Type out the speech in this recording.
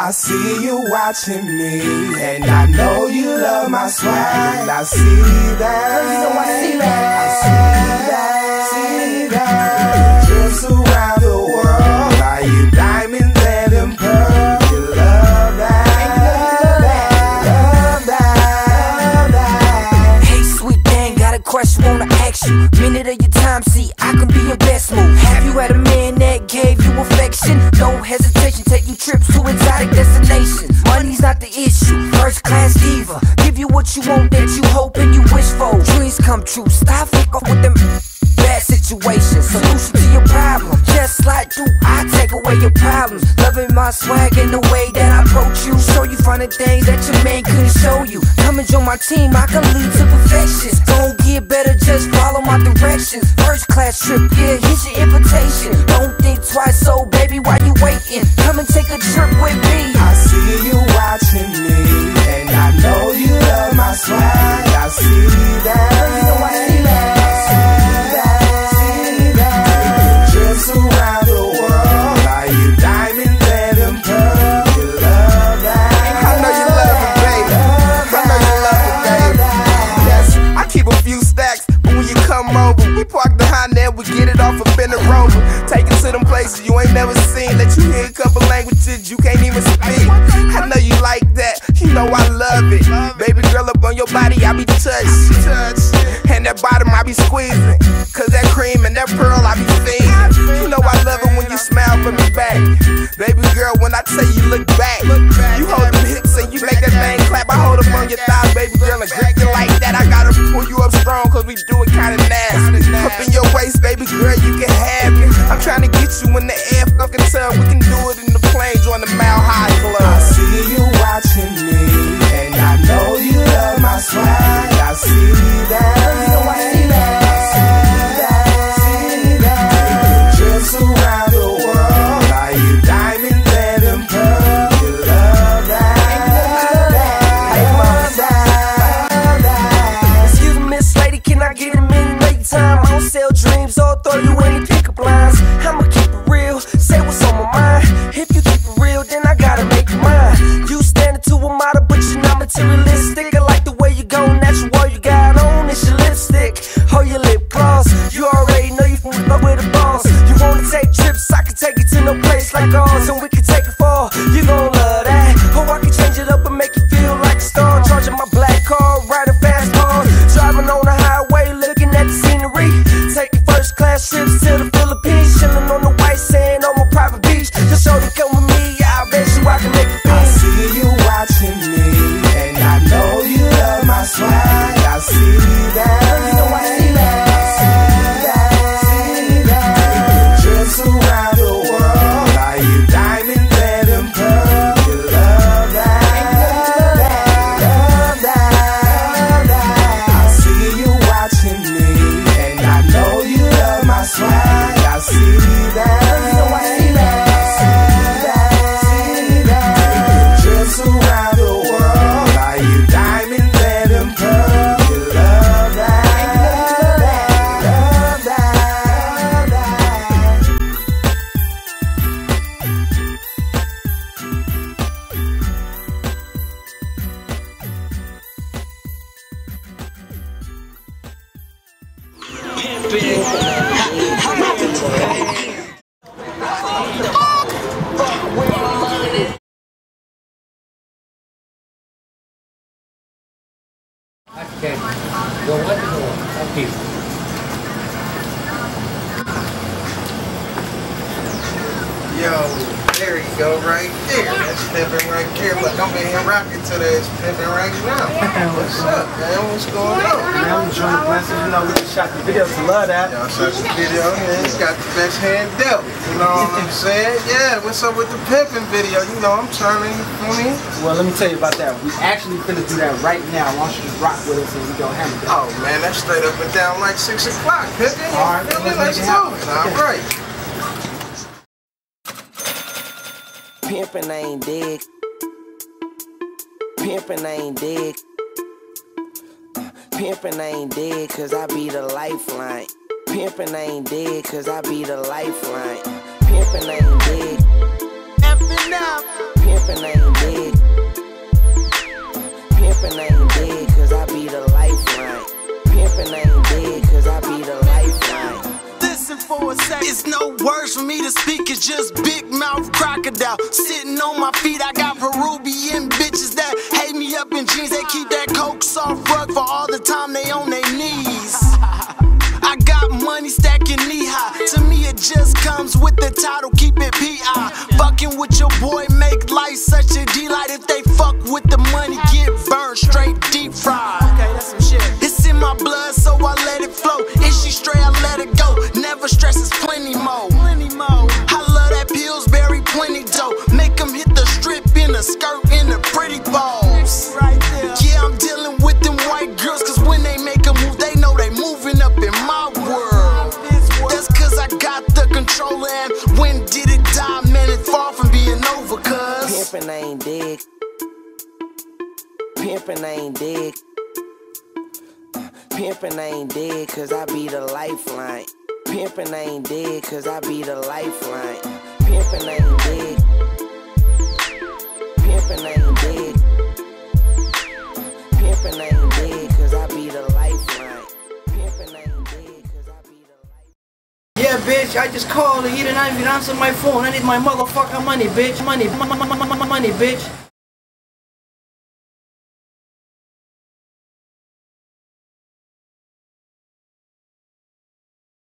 I see you watching me, and I know you love my swag. I see that. What you want that you hope and you wish for. Dreams come true, stop fuck off with them bad situations. Solution to your problem, just like do I take away your problems. Loving my swag and the way that I approach you. Show you finding things that your man couldn't show you. Come and join my team, I can lead to perfection. Don't get better, just follow my directions. First class trip, yeah, here's your invitation. Don't think twice, come over, we park behind there, we get it off of Bender Rover. Take it to them places you ain't never seen. Let you hear a couple languages you can't even speak. I know you like that, you know I love it. Baby girl up on your body, I be touched. And that bottom I be squeezing. Cause that cream and that pearl I be feeding. You know I love it when you smile for me back. Baby girl, when I tell you look back, you hold them hips and you make that thing clap. I hold up on your thighs, baby girl, and grip you like that. I gotta pull you up strong, cause we do it go, right there. That's pimping right there. Look, I'm in here rocking to It's pimping right now. What's up, man? What's going on? Man, joined the blessings, you know, we just shot the video to love that. Y'all shot the video, man. He's got the best hand dealt. You know what I'm saying? Yeah, what's up with the pimping video? You know, I'm turning me. Well, let me tell you about that. We actually finna do that right now. Why don't you just rock with us and we gonna handle that. Oh, man, that's straight up and down like 6 o'clock, pimping. All right, let's Let's do it. All right. Pimpin' ain't dead. Pimpin' ain't dead. Uh, Pimpin' ain't dead, cause I be the lifeline. Pimpin' ain't dead, cause I be the lifeline. Uh, Pimpin' ain't dead. It's no words for me to speak, it's just big mouth crocodile. Sitting on my feet, I got Peruvian bitches that hate me up in jeans. They keep that coke soft rug for all the time they on their knees. I got money stacking knee high. To me, it just comes with the title, keep it PI. Fucking with your boy make life such a delight. If they fuck with the money, get burned straight Pimpin' ain't dead. Pimpin' ain't dead, cause I be the lifeline. Pimpin' ain't dead, cause I be the lifeline. Pimpin' ain't dead. Pimpin' ain't dead. Pimpin' ain't dead, cause I be the lifeline. Pimpin' ain't dead, cause I be the lifeline. Yeah, bitch, I just called and you didn't even answer my phone. I need my motherfucking money, bitch. Money, money, money, bitch.